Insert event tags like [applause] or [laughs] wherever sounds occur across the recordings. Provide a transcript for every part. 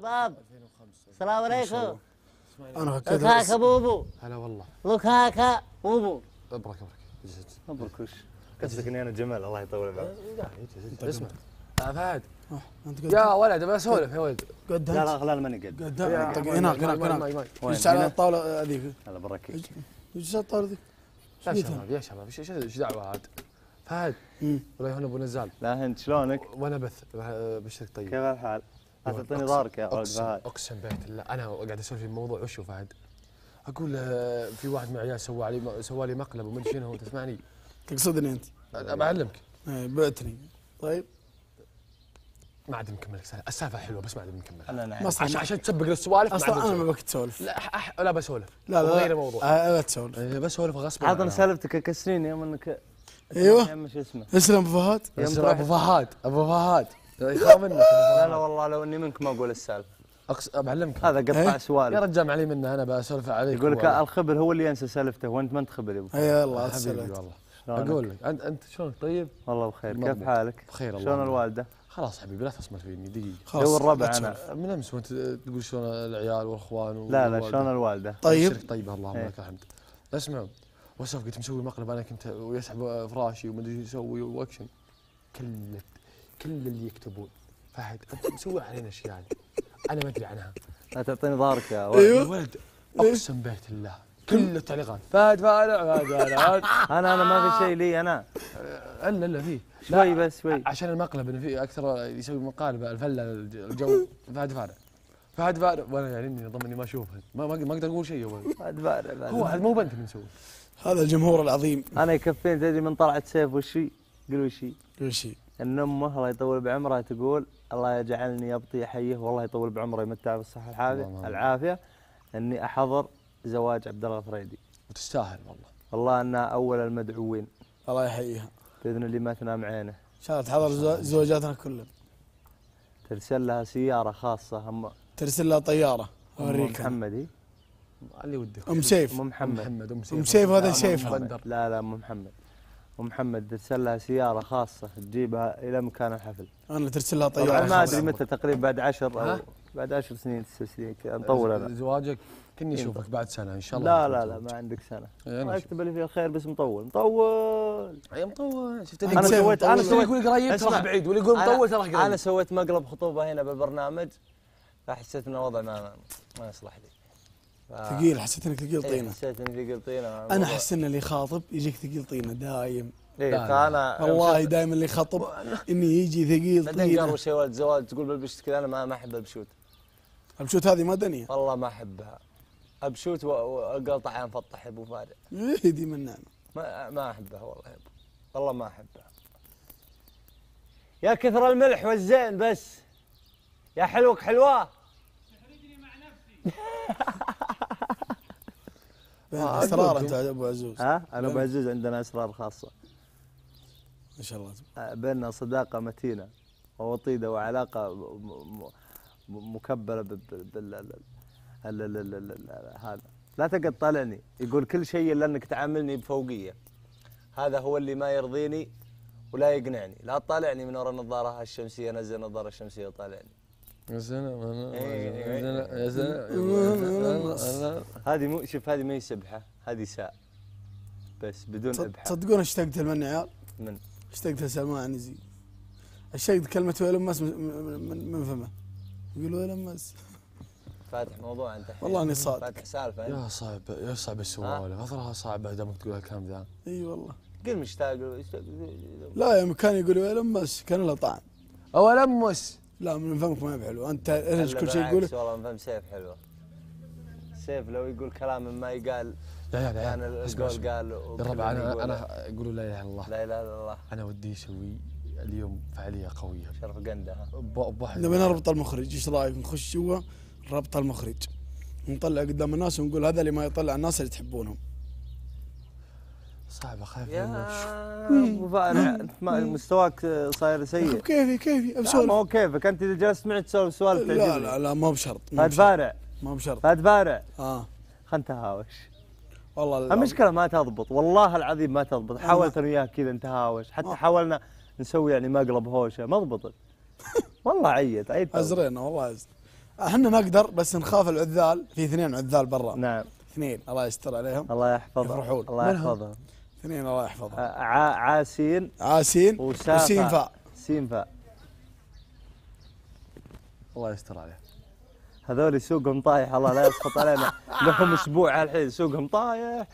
شباب السلام عليكم. أنا هكذا لكاكا بوبو. هلا والله. لكاكا بوبو. أبرك أبرك. مبروك وش؟ قصدك إني أنا جمال؟ الله يطول بعمرك اسمع. آه، فهد. أنت قد يا ولد ابى أسولف يا ولد. قد لا لا لا ماني قد. قد ماي- هناك هناك هناك. اجلس على؟ الطاولة هذيك هلا بركيك اجلس على الطاولة ذيك يا؟ شباب يا شباب إيش إيش إيش دعوة عاد فهد. ولا هنا أبو نزال. لا هند شلونك؟ وأنا بث بشرك طيب. كيف الحال؟ لا تعطيني أقسم- ظهرك يا ولد فهد. اقسم بيت. الله أنا قاعد أسولف في موضوع وشو فهد؟ أقول آه، في واحد من العيال سوى علي سوى لي مقلب ادري شنو تسمعني؟ تقصدني أنت؟ أنا بعلمك إيه، بعتني. طيب. ما عاد مكمل السالفة حلوة بس ما عاد مكمل أنا ما نعم عشان عشان تسبق للسوالف ما عاد أصلا أنا ما. بك تسولف لا أح لا بسولف. لا لا غير الموضوع. آه، لا تسولف. إيه، بسولف غصب عطنا. سالفتك كسرين يوم انك أيوه. يا شو اسمه؟ اسلم أبو فهد. تروح- أبو فهد. أبو فهد. يخاف منك لا لا والله لو إني منك ما أقول السالفة أقص... بعلمك هذا قطع إيه؟ يا سوالف رجال معلي منه أنا بسولف عليك يقول لك والله. الخبر هو اللي ينسى سالفته وأنت ما أنت خبر يا أبو. اي الله حبيبي والله؟ أقول لك أنت أنت شلونك طيب؟ والله بخير كيف. حالك؟ بخير الله شلون. الوالدة؟ خلاص حبيبي لا تصمت فيني دقيقة خلاص جو الربع لا أنا. من أمس وأنت تقول شلون العيال والأخوان لا لا. شلون الوالدة؟ طيب طيبه اللهم. لك الحمد اسمع وسوف قلت مسوي مقلب أنا كنت ويسحب فراشي وما أدري إيش يسوي وأكشن كل كل اللي يكتبون. فهد أنت مسوي علينا اشياء يعني. أنا ما أدري عنها. لا تعطيني ظهرك يا ولد. يا أيوه ولد أقسم بيت الله كل التعليقات. فهد فهد فهد فهد [laughs] أنا أنا ما في شيء لي أنا. ألا ألا فيه شوي بس شوي. عشان المقلب إنه في أكثر يسوي مقالب الفلة الجو. فهد فارع فهد فارع وأنا يعني إني إني ما اشوفه ما ما ما أقدر أقول شيء يا ولد. بعد بعد. هو مو بنت اللي مسوي. هذا الجمهور العظيم. أنا يكفيني تدري من طلعت سيف وشي قل وشي كل شيء ان امه الله يطول بعمرها تقول الله يجعلني أبطي حيه والله يطول بعمره. يمتع بالصحه العافية اللهم آمين. العافية. إني أحضر زواج عبد الله الفريدي. وتستاهل والله. والله انها أول المدعوين. الله يحييها. بإذن الله ما تنام عينه. إن شاء الله تحضر زو- زواجاتنا كلها ترسل لها سيارة خاصة. هم ترسل لها طيارة. أم أوريك. محمد هي؟ اللي ودك. أم سيف. أم أم محمد أم سيف أم سيف. هذا لا، سيف. لا لا أم محمد. ام محمد ترسل لها سيارة خاصة تجيبها إلى مكان الحفل. أنا ترسل لها طيارة ما. أدري متى تقريبا بعد عشر أو؟ بعد عشر سنين تسع سنين كذا نطول أنا. زواجك كني إيه. أشوفك بعد سنة إن شاء الله لا لا لا ما عندك سنة. إيه، الله أنا يكتب لي فيها الخير بس مطول. مطول. يا مطول. شفت أنا اللي أنا سويت أنا. اللي سويت يقول قريب؟ ترى اسمع، بعيد. واللي يقول مطول ترى أنا قريب سويت مقلب خطوبة هنا بالبرنامج فحسيت إن الوضع ما ما, يصلح لي. ثقيل حسيت إنك ثقيل إيه، طينة. حسيت إني ثقيل طينة. أنا احس إن اللي يخاطب يجيك ثقيل طينة دايم. إيه. فأنا والله دائما اللي يخاطب إني يجي ثقيل بعدين طينة. قالوا شيء ولد زواج تقول بالبشت كذا أنا ما ما أحب البشوت البشوت هذه ما دنيا. والله ما أحبها. أبشوت و- واقلطع عين فطح يا أبو فارع إيه دي من نعم ما ما أحبها والله يا أبو. والله ما أحبها. يا كثر الملح والزين بس. يا حلوك حلوة. بين آه، [laughs] إسرار أقول أنت أبو عزوز. ها؟ أنا أبو عزوز عندنا إسرار خاصة. ما شاء الله. آه، بيننا صداقة متينة ووطيدة وعلاقة مكبله بال بال- بال- ال- ال- ال- ال- ال- ال- هذا. لا تقعد طالعني. يقول كل شيء إلا إنك تعاملني بفوقية. هذا هو اللي ما يرضيني ولا يقنعني. لا تطالعني من وراء النظارة الشمسيه نزل النظارة الشمسية وطالعني. هذه مو شوف هذه ما هي سبحه هذه ساء. بس بدون ابحه تصدقون اشتقت لمن عيال؟ من؟ اشتقت لسلمان عنزي اشتقت كلمة ويل مس من, من, من فمه. يقول ويل مس فاتح موضوع أنت الحين. والله إني صادق. فاتح سالفة أنت. يا صعب يا صعب السوالف اثرها صعبه دامك تقول الكلام ذا. إي والله. قل مشتاق لا يوم كان يقول ويل مس كان له طعم اول امس لا من فمك ما بحلو أنت لا ارج كل شيء يقوله والله من فهم سيف حلوة سيف لو يقول كلام ما يقال يا كان عيال اسمع القول اسمع. قال يا ربع أنا. أنا أقول لا إله إلا الله. لا إله إلا الله. أنا ودي أسوي اليوم فعالية قوية. شرف قندة ها؟ نبي نربط المخرج إيش رأيك؟ نخش جوا ربط المخرج. نطلع قدام الناس ونقول هذا اللي ما يطلع الناس اللي تحبونهم. صعبة خايف يا منه. أبو فارع انت ما مستواك صاير سيء. كيفي كيفي لا، ما هو كيفك أنت إذا جلست معي تسولف سوالف لا لا لا ما هو بشرط فهد فارع. ما هو بشرط. فهد فارع. آه. خلنا نتهاوش. والله لا. المشكلة ما تضبط والله العظيم ما تضبط. حاولت أنا وياك كذا نتهاوش. حتى ما- حاولنا نسوي يعني مقلب هوشة ما ضبطت. [laughs] والله عيت عيت. أزرينا والله أزر. إحنا نقدر بس نخاف العذال في اثنين عذال برا. نعم. اثنين الله يستر عليهم. الله يحفظها يفرحون. الله من هم؟ يحفظها اثنين الله يحفظهم ع- عاسين عاسين وسين فاء. سين فاء. الله يستر عليه. هذول سوقهم طايح الله لا يسقط علينا. [laughs] لهم أسبوع الحين سوقهم طايح.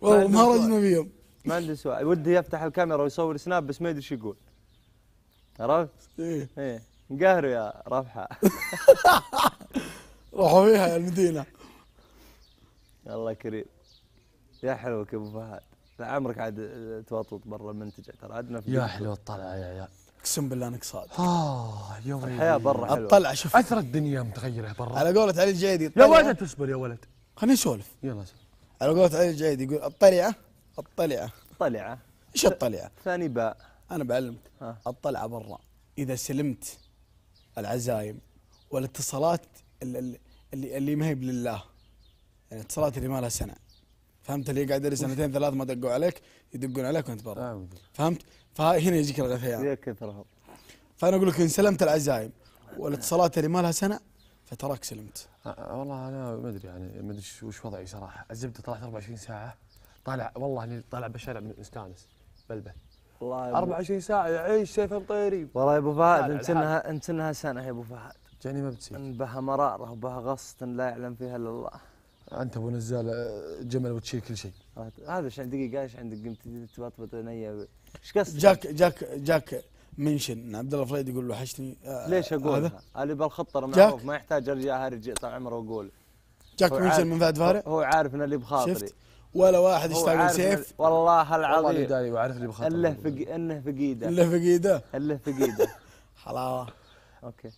والله ما رجنا فيهم ما عنده سؤال. ودي يفتح الكاميرا ويصور سناب بس ما يدري إيش يقول. عرفت؟ إيه. إيه. قهروا يا رفحة. [laughs] راحوا فيها يا المدينة. الله كريم. يا حلوك يا أبو فهد. عمرك عاد توطط برا المنتجع ترى عدنا في يا حلو الطلعة يا عيال اقسم بالله انك صادق. آه يا ولد الحياة برا حلوة. الطلعه شوف. أثر الدنيا متغيرة برا. على قولة علي الجعيدي يا ولد تصبر يا ولد. خليني أسولف. يلا. على قولة علي الجعيدي يقول الطلعة الطلعة. طلعة. إيش الطلعة؟ ثاني باء. أنا بعلمك. ها. الطلعة برا. إذا سلمت العزايم والاتصالات اللي اللي, اللي ما هي لله يعني اتصالات اللي ما لها سنة. فهمت اللي قاعد لي سنتين ثلاث ما دقوا عليك يدقون عليك وانت برا. فهمت؟ فهنا يجيك الغثيان. يا كثرهم فأنا أقول لك إن سلمت العزايم والاتصالات اللي ما لها سنة فتراك سلمت. آه، والله أنا ما أدري يعني ما أدري وش- وضعي صراحة. الزبدة طلعت 24 ساعة. طالع والله اني طالع بالشارع مستانس بلبل والله يا أبو- 24 ساعة يعيش سيف مطيري والله يا أبو فهد انت انها انت انها سنة يا أبو فهد. جاني ما بتصير إن بها مرارة وبها غصه لا يعلم فيها إلا الله. أنت أبو نزال جمل وتشيل كل شيء. هذا إيش عندك دقيقة إيش عندك؟ قمت تبطبط عيني. إيش قصدك؟ جاك جاك جاك منشن. عبد الله الفريد يقول وحشتني. آه، ليش هذا؟ اقولها؟ اللي بالخط ترى جاك. معروف ما يحتاج أرجع ارجع طال عمره وأقول. جاك هو منشن من فهد فارع هو عارف إن اللي بخاطري. شفت؟ ولا واحد يشتاق لسيف؟ والله والله العظيم داري وعارف اللي بخاطر اله في إنه في قيده الا في ايده اله في قيده [laughs] حلاوة. أوكي.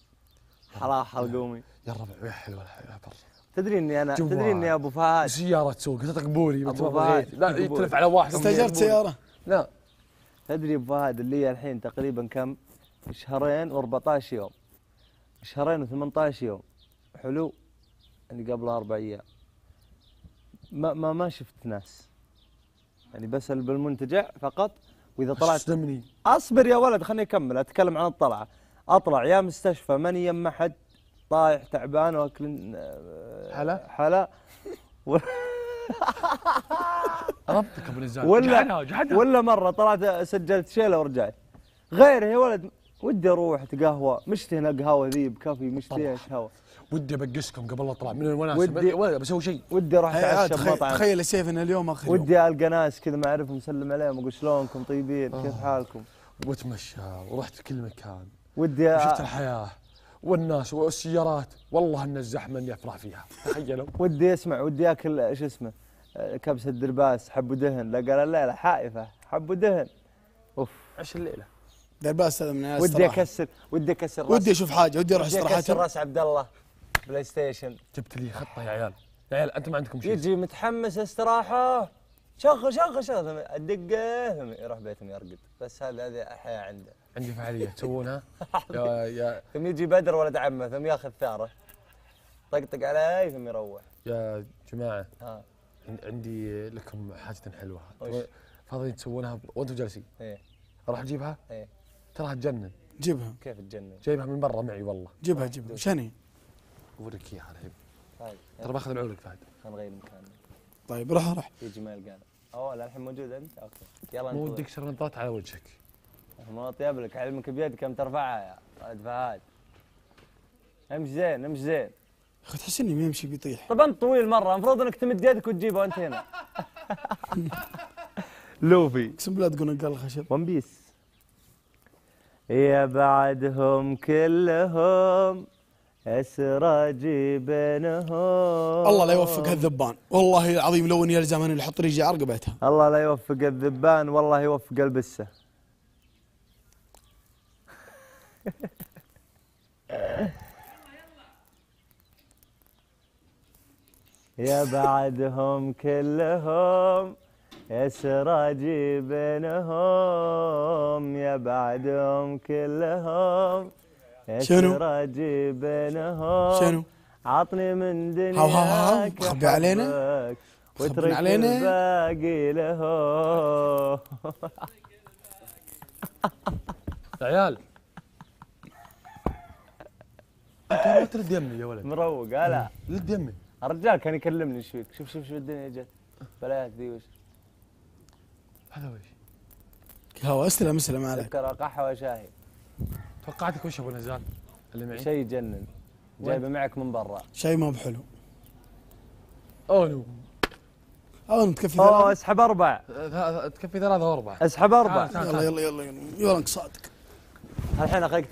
حلا حلقومي. يا الربع حلوة الحياة برا. تدري إني أنا. تدري إني أبو فهد. سياره تسوق تقبولي وتبغى فهد،. لا. يتلف على واحد. استاجرت سيارة؟ لا. تدري أبو فهد اللي الحين تقريبا كم؟ شهرين و14 يوم. شهرين و18 يوم. حلو. اللي قبل أربع أيام. ما ما ما شفت ناس. يعني بسال بالمنتجع فقط. وإذا طلعت أصبر يا ولد خليني أكمل. أتكلم عن الطلعة. أطلع يا مستشفى ماني يم أحد؟ طايح تعبان واكل آه، حلا؟ حلا. و- [laughs] ربطك أبو نزال ولا ولا مرة طلعت سجلت شيلة ورجعت. غير يا ولد ودي أروح اتقهوى مشتي هنا قهوة ذي بكافي. إيش هوا ودي ابقسكم قبل لا اطلع من الوناسة. ودي- ولا بسوي شيء. ودي أروح أتعشى تخيل بمطعم تخيل يا سيف إن اليوم آخر ودي ألقى ناس كذا ما أعرفهم مسلم عليهم أقول شلونكم طيبين كيف آه. حالكم؟ واتمشى ورحت كل مكان. ودي وشفت أ- الحياة. والناس والسيارات. والله إن الزحمة اني أفرح فيها. تخيلوا. [laughs] ودي أسمع ودي أكل شو اسمه آه، كبسه درباس حب ودهن. لا قال الليلة حائفة حب ودهن. أوف. عش الليلة. درباس هذا من عيال ودي. أكسر ودي أكسر رأس. ودي أشوف حاجة ودي أروح ودي أكسر استراحه رأس عبد الله بلاي ستيشن جبت لي خطة يا عيال. يا عيال أنتم ما عندكم شيء. يجي متحمس استراحة. شغل شغل شغل. ادقه يروح بيتهم يرقد. بس هذه هذه حياه عنده. عندي فعالية. تسوونها؟ [laughs] يا يا ثم يجي بدر ولد عمه ثم ياخذ ثاره. طقطق علي ثم يروح. يا جماعة ها. عن- عندي لكم حاجة حلوة؟ فاضيين تسوونها وأنتم جالسين. إيه. أروح اجيبها إيه. تراها تجنن جيبها. كيف تجنن؟ جايبها من برا معي والله. جيبها جيبها. شني اوريك إياها الحين. طيب. ترى باخذ العولك فهد. خلينا نغير مكاننا. طيب روح روح. يجي ما يلقانا أوه الحين موجود انت okay. يلا مو ودك نظارات على وجهك. ما طيب لك علمك بيدك كم ترفعها يا ولد فهد. امشي زين امشي زين. يا أخي تحس إني ما يمشي بيطيح. طب أنت طويل مرة المفروض إنك تمد يدك وتجيبه أنت هنا. [laughs] لوفي. اقسم بالله تقول نقال الخشب ون بيس يا بعدهم كلهم اسراجي بينهم الله لا يوفق هالذبان. والله العظيم لو إني يلزم اني أحط رجلي على رقبتها. الله لا يوفق الذبان والله يوفق البسة. يا بعدهم كلهم يا سراجي بينهم يا بعدهم كلهم يا شنو؟ سراجي بينهم شنو؟ عطني من دنياك هاو هاو هاو، خبي علينا؟ أحبك، خبي واترك علينا؟ الباقي له يا عيال انت ما ترد يمي يا ولد مروق هلا رد يمي الرجال كان يكلمني إيش فيك شوف شوف شوف الدنيا جت بلاك ذي وش هذا وش هو استلم استلم عليك سكر قهوه شاهي توقعتك وش ابو نزال اللي معي شيء يجنن جايبه معك من برا شيء ما بحلو اولو أو تكفي اوه ثلاثة اسحب أربع تكفي ثلاثة واربعة اسحب أربع. يلا يلا يلا يلا يلا انقصادك الحين اخليك